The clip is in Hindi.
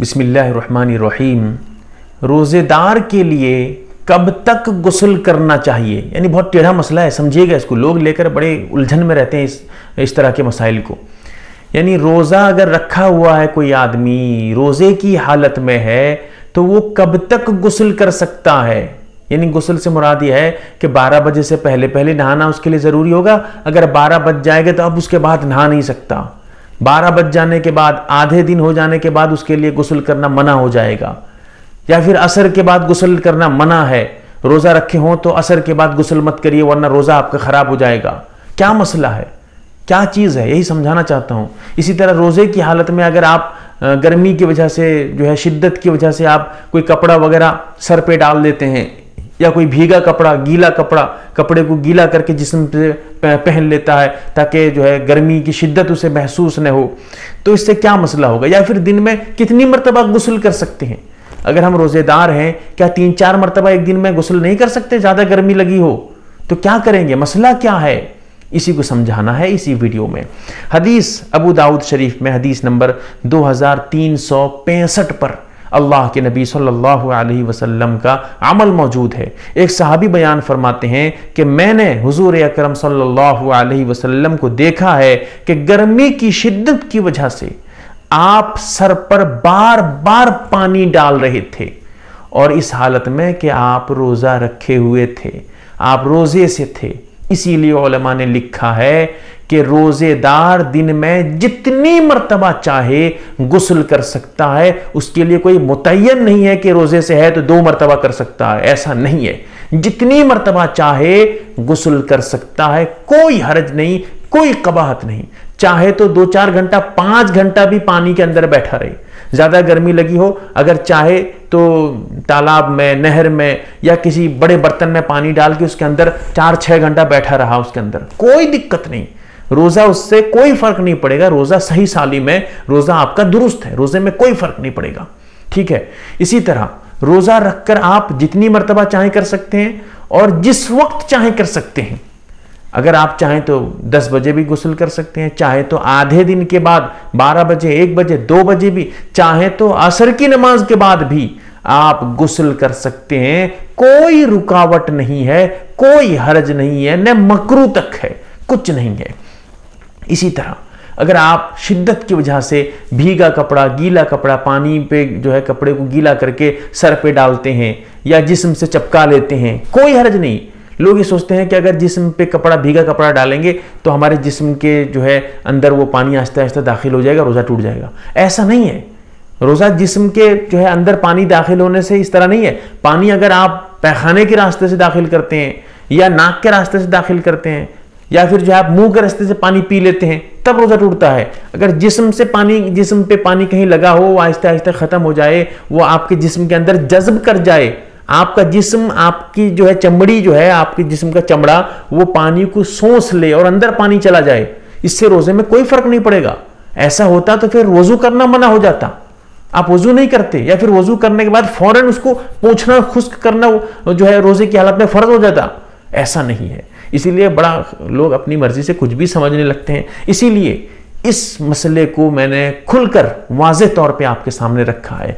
बिस्मिल्लाहिर्रहमानिर्रहीम। रोज़ेदार के लिए कब तक गुस्ल करना चाहिए? यानी बहुत टेढ़ा मसला है, समझिएगा इसको। लोग लेकर बड़े उलझन में रहते हैं इस इस तरह के मसाइल को। यानी रोज़ा अगर रखा हुआ है कोई आदमी, रोज़े की हालत में है तो वो कब तक गुस्ल कर सकता है? यानी गुस्ल से मुराद यह है कि 12 बजे से पहले पहले नहाना उसके लिए ज़रूरी होगा। अगर 12 बज जाएगा तो अब उसके बाद नहा नहीं सकता। 12 बज जाने के बाद, आधे दिन हो जाने के बाद उसके लिए गुस्ल करना मना हो जाएगा। या फिर असर के बाद गुसल करना मना है। रोज़ा रखे हों तो असर के बाद गुसल मत करिए, वरना रोज़ा आपका ख़राब हो जाएगा। क्या मसला है? क्या चीज़ है? यही समझाना चाहता हूँ। इसी तरह रोज़े की हालत में अगर आप गर्मी की वजह से जो है, शिद्दत की वजह से आप कोई कपड़ा वगैरह सर पे डाल देते हैं या कोई भीगा कपड़ा, गीला कपड़ा, कपड़े को गीला करके जिसम पे पहन लेता है, ताकि जो है गर्मी की शिद्दत उसे महसूस न हो। तो इससे क्या मसला होगा? या फिर दिन में कितनी मरतबा गुसल कर सकते हैं? अगर हम रोज़ेदार हैं, क्या तीन चार मरतबा एक दिन में गुसल नहीं कर सकते, ज़्यादा गर्मी लगी हो? तो क्या करेंगे? मसला क्या है? इसी को समझाना है इसी वीडियो में। हदीस अबू दाऊद शरीफ में, हदीस नंबर दो हज़ार तीन सौ पैंसठ पर। अल्लाह के नबी सल्लल्लाहु अलैहि वसल्लम का अमल मौजूद है। एक सहाबी बयान फरमाते हैं कि मैंने हुजूर अकरम सल्लल्लाहु अलैहि वसल्लम को देखा है कि गर्मी की शिद्दत की वजह से आप सर पर बार बार पानी डाल रहे थे और इस हालत में कि आप रोज़ा रखे हुए थे, आप रोज़े से थे। इसीलिए ने लिखा है कि रोजेदार दिन में जितनी मरतबा चाहे गुसल कर सकता है। उसके लिए कोई मुतयन नहीं है कि रोज़े से है तो दो मरतबा कर सकता है। ऐसा नहीं है। जितनी मरतबा चाहे गुसल कर सकता है। कोई हर्ज नहीं कोई कबाहत नहीं। चाहे तो दो चार घंटा, पाँच घंटा भी पानी के अंदर बैठा रहे। ज़्यादा गर्मी लगी हो, अगर चाहे तो तालाब में, नहर में, या किसी बड़े बर्तन में पानी डाल के उसके अंदर चार छह घंटा बैठा रहा उसके अंदर। कोई दिक्कत नहीं। रोज़ा उससे कोई फ़र्क नहीं पड़ेगा। रोज़ा सही साली में, रोज़ा आपका दुरुस्त है। रोज़े में कोई फ़र्क नहीं पड़ेगा। ठीक है? इसी तरह, रोज़ा रखकर आप जितनी मरतबा चाहे कर सकते हैं और जिस वक्त चाहे कर सकते हैं। अगर आप चाहें तो 10 बजे भी गुसल कर सकते हैं, चाहे तो आधे दिन के बाद 12 बजे 1 बजे 2 बजे भी, चाहे तो असर की नमाज़ के बाद भी आप गुसल कर सकते हैं। कोई रुकावट नहीं है, कोई हरज नहीं है, न मकरू तक है, कुछ नहीं है। इसी तरह, अगर आप शिद्दत की वजह से भीगा कपड़ा, गीला कपड़ा पानी पे जो है कपड़े को गीला करके सर पे डालते हैं या जिस्म से चपका लेते हैं, कोई हरज नहीं। लोग ये सोचते हैं कि अगर जिसम पे कपड़ा, भीगा कपड़ा डालेंगे तो हमारे जिस्म के जो है, अंदर वो पानी आहिस्ता आहिस्ता दाखिल हो जाएगा, रोज़ा टूट जाएगा। ऐसा नहीं है। रोज़ा जिस्म के जो है, अंदर पानी दाखिल होने से इस तरह नहीं है। पानी अगर आप पैखाने के रास्ते से दाखिल करते हैं, या नाक के रास्ते से दाखिल करते हैं, या फिर जो है, आप मुँह के रास्ते से पानी पी लेते हैं, तब रोज़ा टूटता है। अगर जिस्म से पानी, जिस्म पे पानी कहीं लगा हो, वो आहिस्ता आहिस्ता ख़त्म हो जाए, वो आपके जिस्म के अंदर जज्ब कर जाए आपका जिस्म, आपकी जो है चमड़ी जो है, आपके जिस्म का चमड़ा, वो पानी को सोस ले और अंदर पानी चला जाए। इससे रोज़े में कोई फ़र्क नहीं पड़ेगा। ऐसा होता तो फिर वज़ू करना मना हो जाता। आप वज़ू नहीं करते, या फिर वज़ू करने के बाद फ़ौरन उसको पूछना, खुश्क करना जो है रोज़े की हालत में फ़र्ज़ हो जाता। ऐसा नहीं है। इसीलिए बड़ा लोग अपनी मर्ज़ी से कुछ भी समझने लगते हैं। इसीलिए इस मसले को मैंने खुलकर वाज तौर पे आपके सामने रखा है।